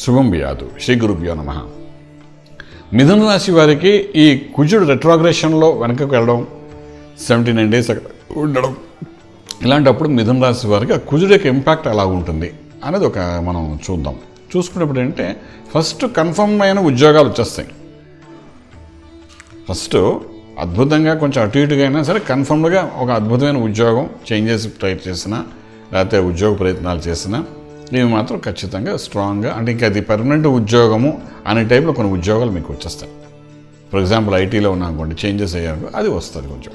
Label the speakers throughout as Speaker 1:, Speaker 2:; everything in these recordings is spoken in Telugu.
Speaker 1: శుభం వ్యాధు శ్రీ గురుభ్యో నమ. మిథున రాశి వారికి ఈ కుజుడు రెట్రాగ్రేషన్లో వెనకకు వెళ్ళడం సెవెంటీ నైన్ డేస్ అక్కడ ఉండడం ఇలాంటప్పుడు మిథున రాశి వారికి ఆ కుజుడు యొక్క ఇంపాక్ట్ ఎలా ఉంటుంది అనేది ఒక మనం చూద్దాం. చూసుకున్నప్పుడు ఏంటంటే ఫస్ట్ కన్ఫర్మ్ అయిన ఉద్యోగాలు వచ్చేస్తాయి. ఫస్ట్ అద్భుతంగా కొంచెం అటు ఇటుగా అయినా సరే కన్ఫర్మ్గా ఒక అద్భుతమైన ఉద్యోగం చేంజెస్ ట్రై చేసినా లేకపోతే ఉద్యోగ ప్రయత్నాలు చేసినా ఇవి మాత్రం ఖచ్చితంగా స్ట్రాంగ్గా అంటే ఇంకా అది పర్మనెంట్ ఉద్యోగము అనే టైప్లో కొన్ని ఉద్యోగాలు మీకు వచ్చేస్తాయి. ఫర్ ఎగ్జాంపుల్ ఐటీలో ఉన్నానుకోండి చేంజెస్ అయ్యారు అది వస్తుంది కొంచెం.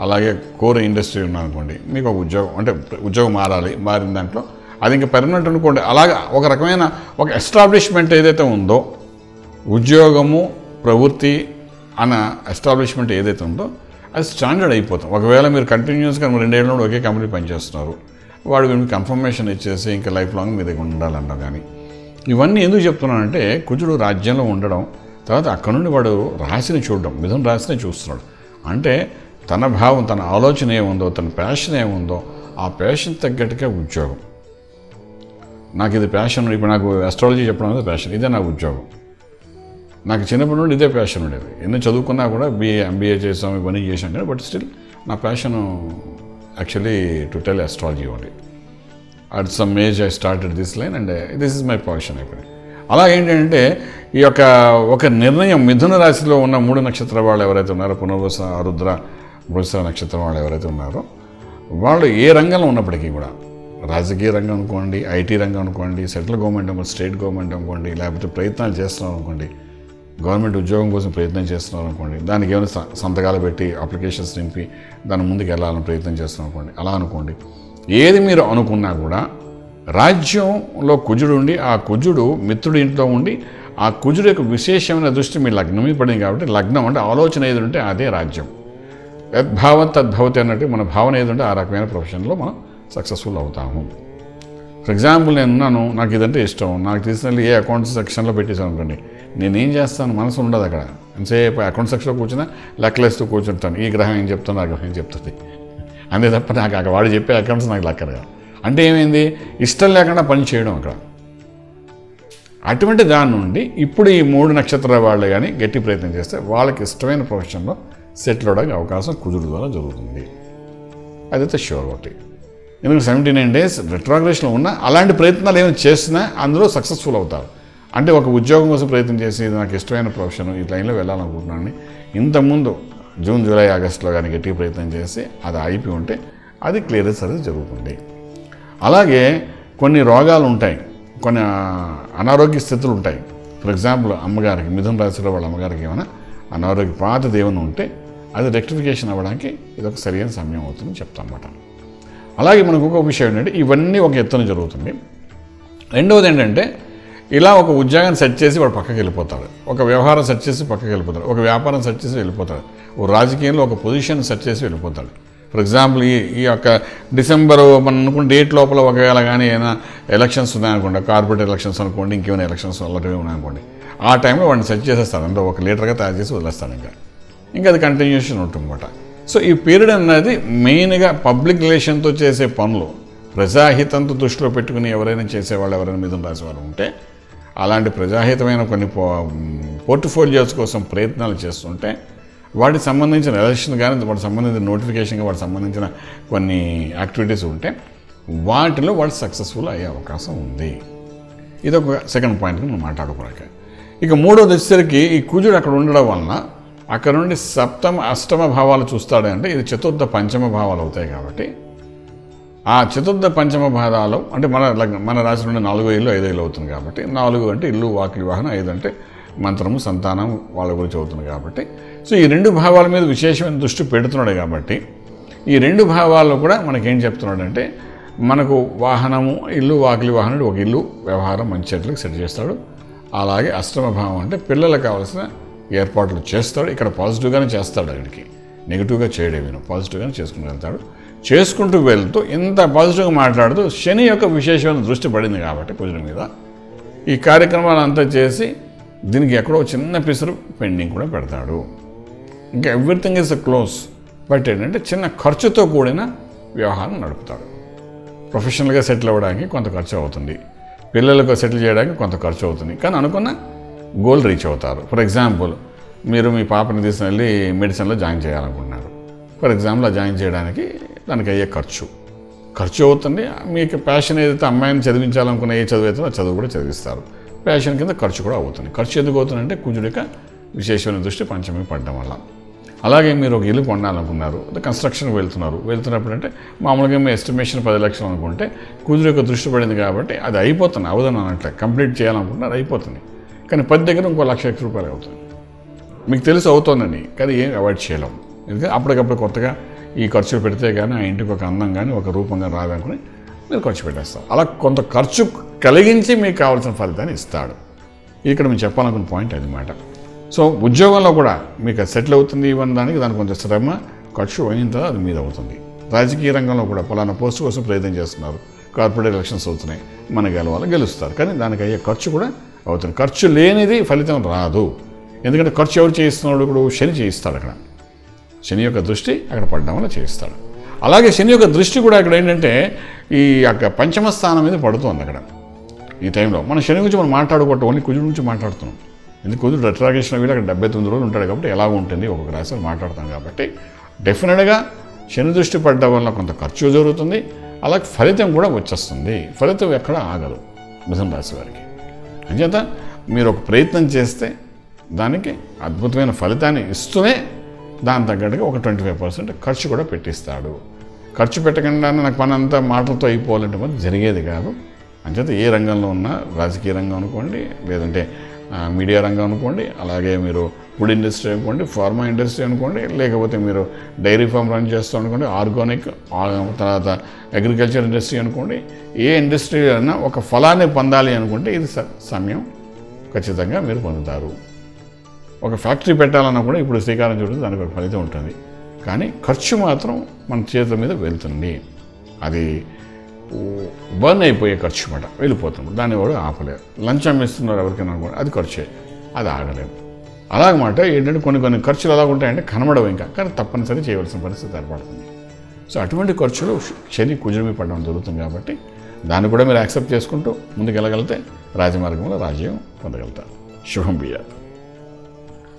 Speaker 1: అలాగే కోర్ ఇండస్ట్రీ ఉన్నానుకోండి మీకు ఒక ఉద్యోగం అంటే ఉద్యోగం మారాలి మారిన దాంట్లో అది ఇంకా పెర్మనెంట్ అనుకోండి అలాగా ఒక రకమైన ఒక ఎస్టాబ్లిష్మెంట్ ఏదైతే ఉందో ఉద్యోగము ప్రవృత్తి అన్న ఎస్టాబ్లిష్మెంట్ ఏదైతే ఉందో అది స్టాండర్డ్ అయిపోతుంది ఒకవేళ మీరు కంటిన్యూస్గా రెండేళ్ళ నుండి ఒకే కంపెనీ పనిచేస్తున్నారు వాడు మేము కన్ఫర్మేషన్ ఇచ్చేసి ఇంకా లైఫ్ లాంగ్ మీ దగ్గర ఉండాలన్నా కానీ ఇవన్నీ ఎందుకు చెప్తున్నానంటే కుజుడు రాజ్యంలో ఉండడం తర్వాత అక్కడ నుండి వాడు రాశిని చూడడం మిథున రాశిని చూస్తున్నాడు. అంటే తన భావం తన ఆలోచన ఏముందో తన ప్యాషన్ ఏముందో ఆ ప్యాషన్ తగ్గట్టుగా ఉద్యోగం. నాకు ఇది ప్యాషన్ ఇప్పుడు నాకు అస్ట్రాలజీ చెప్పడం అనేది ప్యాషన్ ఇదే నా ఉద్యోగం. నాకు చిన్నప్పటి నుండి ఇదే ప్యాషన్ ఉండేది. ఎన్ని చదువుకున్నా కూడా బీఏ ఎంబీఏ చేసాం ఇవన్నీ చేసాం కానీ బట్ స్టిల్ నా passion actually to tell astrology ఉండేది at some age I started this line and this is my position అయిపోయింది అలా ఏంటంటే ఈ యొక్క ఒక నిర్ణయం మిథున రాశిలో ఉన్న మూడు నక్షత్ర వాళ్ళు ఎవరైతే ఉన్నారో పునర్వస ఆరుద్ర మృగశిర నక్షత్రం వాళ్ళు ఎవరైతే ఉన్నారో వాళ్ళు ఏ రంగంలో ఉన్నప్పటికీ కూడా రాజకీయ రంగం అనుకోండి ఐటీ రంగం అనుకోండి సెంట్రల్ గవర్నమెంట్ అనుకోండి స్టేట్ గవర్నమెంట్ అనుకోండి లేకపోతే ప్రయత్నాలు చేస్తున్నారు అనుకోండి గవర్నమెంట్ ఉద్యోగం కోసం ప్రయత్నం చేస్తున్నారు అనుకోండి దానికి ఏమైనా స- సంతకాలు పెట్టి అప్లికేషన్స్ నింపి దాని ముందుకు వెళ్ళాలని ప్రయత్నం చేస్తున్నాం అనుకోండి అలా అనుకోండి. ఏది మీరు అనుకున్నా కూడా రాజ్యంలో కుజుడు ఉండి ఆ కుజుడు మిత్రుడి ఇంట్లో ఉండి ఆ కుజుడు యొక్క విశేషమైన దృష్టి మీ లగ్నం మీద పడింది కాబట్టి లగ్నం అంటే ఆలోచన ఏది ఉంటే అదే రాజ్యం. యద్భావం తద్భవతి అన్నట్టు మన భావన ఏది ఉంటే ఆ రకమైన ప్రొఫెషన్లో మనం సక్సెస్ఫుల్ అవుతాము. ఫర్ ఎగ్జాంపుల్ నేను ఉన్నాను నాకు ఇదంటే ఇష్టం నాకు తెలిసిన ఏ అకౌంట్స్ సెక్షన్లో పెట్టేసాను అనుకోండి నేను ఏం చేస్తాను మనసు ఉండదు అక్కడ. ఎంతసేపు అకౌంట్ సెక్షన్లో కూర్చున్నా లెక్కలేస్తూ కూర్చుంటాను ఈ గ్రహం ఏం చెప్తాను ఆ గ్రహం ఏం చెప్తుంది. అంతే తప్ప నాకు అక్కడ వాడు చెప్పే అకౌంట్స్ నాకు లక్కరగా అంటే ఏమైంది? ఇష్టం లేకుండా పని చేయడం అక్కడ. అటువంటి దాని నుండి ఇప్పుడు ఈ మూడు నక్షత్రాల వాళ్ళు కానీ గట్టి ప్రయత్నం చేస్తే వాళ్ళకి ఇష్టమైన ప్రొఫెషన్లో సెటిల్ అవడానికి అవకాశం కుదురు ద్వారా జరుగుతుంది. అదైతే షూర్ ఒకటి. ఎందుకంటే సెవెంటీ నైన్ డేస్ రెట్రాగ్రేషన్లో ఉన్న అలాంటి ప్రయత్నాలు ఏమైనా చేసినా అందులో సక్సెస్ఫుల్ అవుతారు. అంటే ఒక ఉద్యోగం కోసం ప్రయత్నం చేసి నాకు ఇష్టమైన ప్రొఫెషన్ ఈ లైన్లో వెళ్ళాలనుకుంటున్నాను ఇంతకుముందు జూన్ జూలై ఆగస్టులో కానీ గట్టి ప్రయత్నం చేసి అది అయిపోయి ఉంటే అది క్లియరెన్స్ అనేది జరుగుతుంది. అలాగే కొన్ని రోగాలు ఉంటాయి. కొన్ని అనారోగ్య స్థితులు ఉంటాయి. ఫర్ ఎగ్జాంపుల్ అమ్మగారికి మిథున రాశిలో వాళ్ళ అమ్మగారికి ఏమైనా అనారోగ్య పాత దేవుని ఉంటే అది రెక్టిఫికేషన్ అవ్వడానికి ఇది ఒక సరైన సమయం అవుతుందని చెప్తాం అన్నమాట అలాగే మనకు ఒక విషయం ఏంటంటే ఇవన్నీ ఒక ఎత్తున జరుగుతుంది. రెండవది ఏంటంటే ఇలా ఒక ఉద్యోగాన్ని సెట్ చేసి వాడు పక్కకి వెళ్ళిపోతాడు. ఒక వ్యవహారం సెట్ చేసి పక్కకి వెళ్ళిపోతాడు. ఒక వ్యాపారం సెట్ చేసి వెళ్ళిపోతాడు. ఓ రాజకీయంలో ఒక పొజిషన్ సెట్ చేసి వెళ్ళిపోతాడు. ఫర్ ఎగ్జాంపుల్ ఈ ఈ యొక్క డిసెంబర్ మనం అనుకున్న డేట్ లోపల ఒకవేళ కానీ ఏమైనా ఎలక్షన్స్ ఉన్నాయనుకోండి కార్పొరేట్ ఎలక్షన్స్ అనుకోండి ఇంకేమైనా ఎలక్షన్స్ అలాంటివి ఉన్నాయనుకోండి ఆ టైంలో వాడిని సెట్ చేసేస్తాడు. అంటే ఒక లీటర్గా తయారు చేసి వదిలేస్తాడు ఇంకా. ఇంకా అది కంటిన్యూషన్ ఉంటుందన్నమాట. సో ఈ పీరియడ్ అనేది మెయిన్గా పబ్లిక్ రిలేషన్తో చేసే పనులు ప్రజాహితంతో దృష్టిలో పెట్టుకుని ఎవరైనా చేసేవాళ్ళు ఎవరైనా మీద రాసేవాళ్ళు ఉంటే అలాంటి ప్రజాహితమైన కొన్ని పో పోర్ట్ఫోలియోస్ కోసం ప్రయత్నాలు చేస్తుంటే వాటికి సంబంధించిన ఎలక్షన్ కానీ వాటికి సంబంధించిన నోటిఫికేషన్ వాటికి సంబంధించిన కొన్ని యాక్టివిటీస్ ఉంటే వాటిలో వాళ్ళు సక్సెస్ఫుల్ అయ్యే అవకాశం ఉంది. ఇది ఒక సెకండ్ పాయింట్ మనం మాట్లాడుకోలేక. ఇక మూడోది వచ్చేసరికి ఈ కుజుడు అక్కడ ఉండడం వలన అక్కడ నుండి సప్తమ అష్టమ భావాలు చూస్తాడంటే ఇది చతుర్థ పంచమ భావాలు అవుతాయి కాబట్టి ఆ చతుర్థ పంచమ భావాలు అంటే మన లగ్నం మన రాశి నుండి నాలుగో ఇల్లు ఐదో ఇల్లు అవుతుంది కాబట్టి నాలుగు అంటే ఇల్లు వాకిలి వాహనం ఐదు అంటే మంత్రము సంతానం వాళ్ళ గురించి అవుతుంది కాబట్టి. సో ఈ రెండు భావాల మీద విశేషమైన దృష్టి పెడుతున్నాడు కాబట్టి ఈ రెండు భావాల్లో కూడా మనకేం చెప్తున్నాడంటే మనకు వాహనము ఇల్లు వాకిలి వాహనం ఒక ఇల్లు వ్యవహారం మంచి చెట్లకు సెట్ చేస్తాడు. అలాగే అష్టమ భావం అంటే పిల్లలకు కావాల్సిన ఏర్పాట్లు చేస్తాడు. ఇక్కడ పాజిటివ్గానే చేస్తాడు అక్కడికి. నెగిటివ్గా చేయడమేను పాజిటివ్గానే చేసుకుని వెళ్తాడు. చేసుకుంటూ వెళ్తూ ఇంత పాజిటివ్గా మాట్లాడుతూ శని యొక్క విశేషమైన దృష్టి పడింది కాబట్టి కుజుడి మీద. ఈ కార్యక్రమాలు అంతా చేసి దీనికి ఎక్కడో చిన్న పిసరు పెండింగ్ కూడా పెడతాడు. ఇంకా ఎవ్రీథింగ్ ఇస్ క్లోజ్ బట్ ఏంటంటే చిన్న ఖర్చుతో కూడిన వ్యవహారం నడుపుతాడు. ప్రొఫెషనల్గా సెటిల్ అవ్వడానికి కొంత ఖర్చు అవుతుంది. పిల్లలకు సెటిల్ చేయడానికి కొంత ఖర్చు అవుతుంది. కానీ అనుకున్న గోల్ రీచ్ అవుతారు. ఫర్ ఎగ్జాంపుల్ మీరు మీ పాపని తీసుకెళ్ళి మెడిసిన్లో జాయిన్ చేయాలనుకుంటున్నారు. ఫర్ ఎగ్జాంపుల్ ఆ జాయిన్ చేయడానికి దానికి అయ్యే ఖర్చు. ఖర్చు అవుతుంది. మీకు ప్యాషన్ ఏదైతే అమ్మాయిని చదివించాలనుకున్న ఏ చదువు అయితే ఆ చదువు కూడా చదివిస్తారు. ప్యాషన్ కింద ఖర్చు కూడా అవుతుంది. ఖర్చు ఎందుకు అవుతుందంటే కుజుడిక విశేషమైన దృష్టి పంచమి పడడం వల్ల. అలాగే మీరు ఒక ఇల్లు కొనాలనుకున్నారు. కన్స్ట్రక్షన్ వెళ్తున్నారు. వెళ్తున్నప్పుడు అంటే మామూలుగా మీ ఎస్టిమేషన్ పది లక్షలు అనుకుంటే కుదురు యొక్క దృష్టి పడింది కాబట్టి అది అయిపోతుంది. అవదని అన్నట్లే. కంప్లీట్ చేయాలనుకుంటున్నారు అయిపోతుంది. కానీ పది దగ్గర ఇంకో లక్ష లక్ష రూపాయలు అవుతుంది. మీకు తెలుసు అవుతుందని. కానీ ఏం అవాయిడ్ చేయలేం. ఎందుకంటే అప్పటికప్పుడు కొత్తగా ఈ ఖర్చులు పెడితే కానీ ఆ ఇంటికి ఒక అందం కానీ ఒక రూపం కానీ రాదనుకుని మీరు ఖర్చు పెట్టేస్తారు. అలా కొంత ఖర్చు కలిగించి మీకు కావాల్సిన ఫలితాన్ని ఇస్తాడు. ఇక్కడ మేము చెప్పాలనుకున్న పాయింట్ అది మాట. సో ఉద్యోగంలో కూడా మీకు సెటిల్ అవుతుంది ఇవన్న దానికి దానికి కొంచెం శ్రమ ఖర్చు అయిన తర్వాత అది మీద అవుతుంది. రాజకీయ రంగంలో కూడా పలానా పోస్ట్ కోసం ప్రయత్నం చేస్తున్నారు. కార్పొరేట్ ఎలక్షన్స్ అవుతున్నాయి. మన గెలవాలి గెలుస్తారు. కానీ దానికి అయ్యే ఖర్చు కూడా అవుతుంది. ఖర్చు లేనిది ఫలితం రాదు. ఎందుకంటే ఖర్చు ఎవరు చేయిస్తున్నాడు ఇప్పుడు? శని చేయిస్తాడు అక్కడ. శని యొక్క దృష్టి అక్కడ పడడం వల్ల చేయిస్తాడు. అలాగే శని యొక్క దృష్టి కూడా ఇక్కడ ఏంటంటే ఈ యొక్క పంచమ స్థానం మీద పడుతుంది అక్కడ. ఈ టైంలో మన శని గురించి మనం మాట్లాడుకోవటం ఓన్లీ కుజుడు నుంచి మాట్లాడుతున్నాం. ఎందుకు కుజుడు రట్రాకేషన్ వీళ్ళు అక్కడ డెబ్బై తొమ్మిది రోజులు ఉంటాడు కాబట్టి ఎలా ఉంటుంది ఒక్కొక్క రాశి మాట్లాడతాం కాబట్టి డెఫినెట్గా శని దృష్టి పడ్డం వల్ల కొంత ఖర్చు జరుగుతుంది. అలాగే ఫలితం కూడా వచ్చేస్తుంది. ఫలితం ఎక్కడ ఆగదు మిథున రాశి వారికి. అంచేత మీరు ఒక ప్రయత్నం చేస్తే దానికి అద్భుతమైన ఫలితాన్ని ఇస్తూనే దాని తగ్గట్టుగా ఒక ట్వంటీ ఫైవ్ పర్సెంట్ ఖర్చు కూడా పెట్టిస్తాడు. ఖర్చు పెట్టకుండా నాకు పని అంతా మాటలతో అయిపోవాలంటే మరి జరిగేది కాదు. అంచేత ఏ రంగంలో ఉన్నా రాజకీయ రంగం అనుకోండి లేదంటే మీడియా రంగం అనుకోండి అలాగే మీరు ఫుడ్ ఇండస్ట్రీ అనుకోండి ఫార్మా ఇండస్ట్రీ అనుకోండి లేకపోతే మీరు డైరీ ఫామ్ రన్ చేస్తూ అనుకోండి ఆర్గానిక్ తర్వాత అగ్రికల్చర్ ఇండస్ట్రీ అనుకోండి ఏ ఇండస్ట్రీ అయినా ఒక ఫలాన్ని పొందాలి అనుకుంటే ఇది స- సమయం ఖచ్చితంగా మీరు పొందుతారు. ఒక ఫ్యాక్టరీ పెట్టాలన్నా కూడా ఇప్పుడు శ్రీకారం చూడడం దానికి ఒక ఫలితం ఉంటుంది. కానీ ఖర్చు మాత్రం మన చేతుల మీద వెళ్తుంది. అది బర్న్ అయిపోయే ఖర్చు మాట. వెళ్ళిపోతుంది దాన్ని ఎవరు ఆపలేరు. లంచం ఇస్తున్నారు ఎవరికైనా కూడా. అది ఖర్చే. అది ఆగలేము. అలాగమాట ఏంటంటే కొన్ని కొన్ని ఖర్చులు ఎలా ఉంటాయంటే కనబడవు ఇంకా. కానీ తప్పనిసరి చేయవలసిన పరిస్థితి ఏర్పడుతుంది. సో అటువంటి ఖర్చులు శని కుజుమి పడడం జరుగుతుంది కాబట్టి దాన్ని కూడా మీరు యాక్సెప్ట్ చేసుకుంటూ ముందుకెళ్ళగలిగితే రాజమార్గంలో రాజ్యం పొందగలుగుతారు. శుభం బియ్యాలు